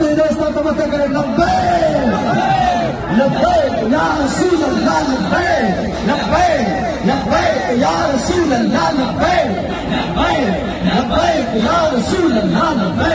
المدينة استقامة تقريب لبيك لبيك يا رسول الله لبيك لبيك لبيك يا رسول الله لبيك لبيك لبيك يا رسول الله لبيك